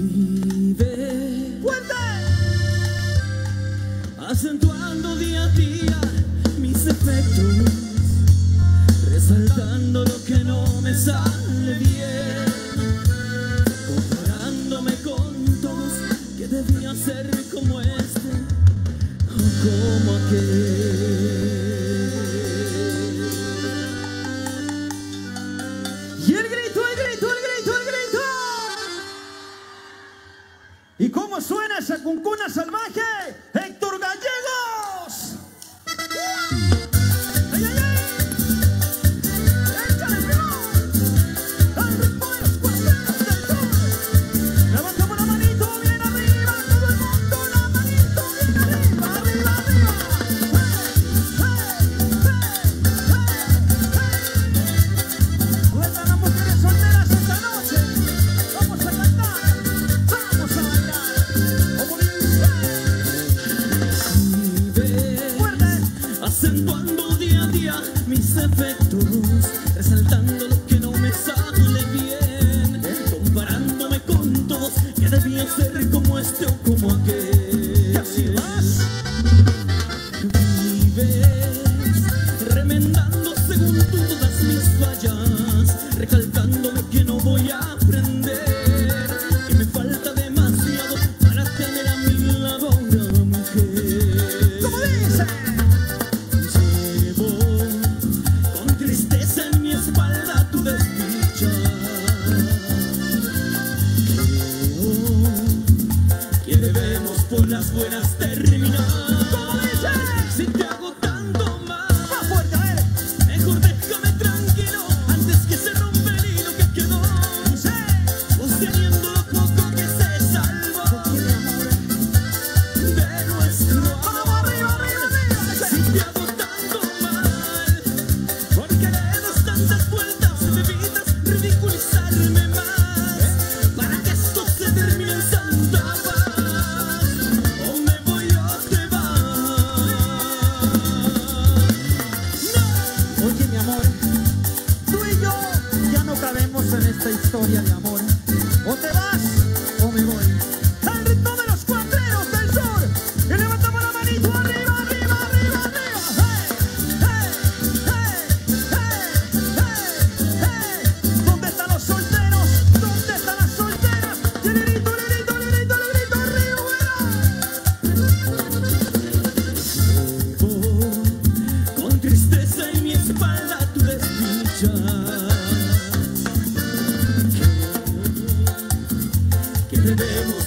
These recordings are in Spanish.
vive. ¡Fuente! Acentuando día a día mis defectos, resaltando lo que no me sale. cuando día a día mis efectos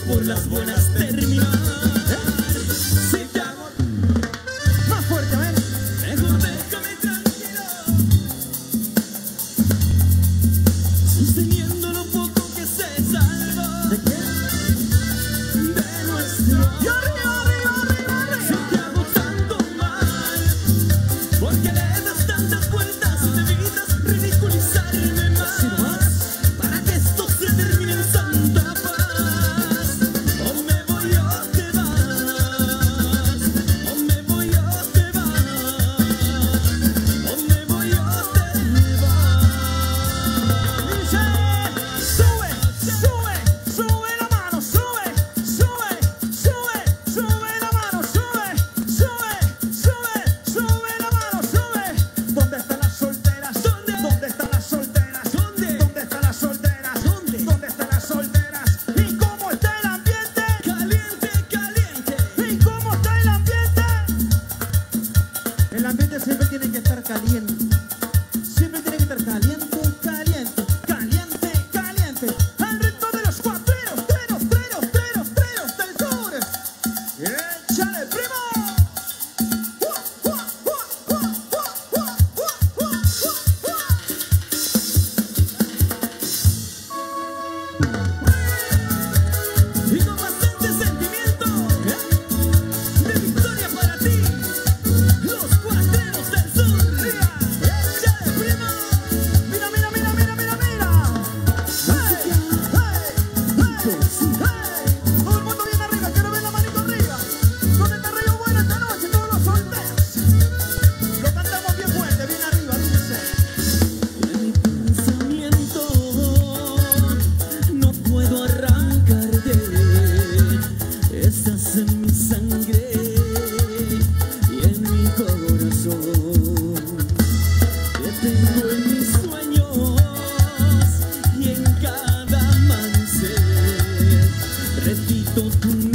Por las buenas terminadas. esto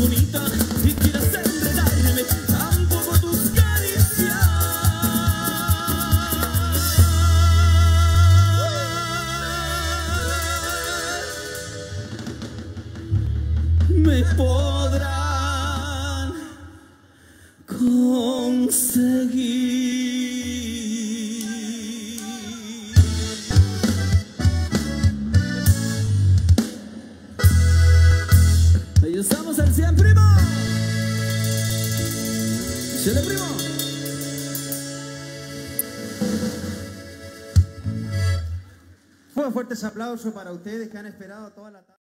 bonita. Aplausos para ustedes que han esperado toda la tarde.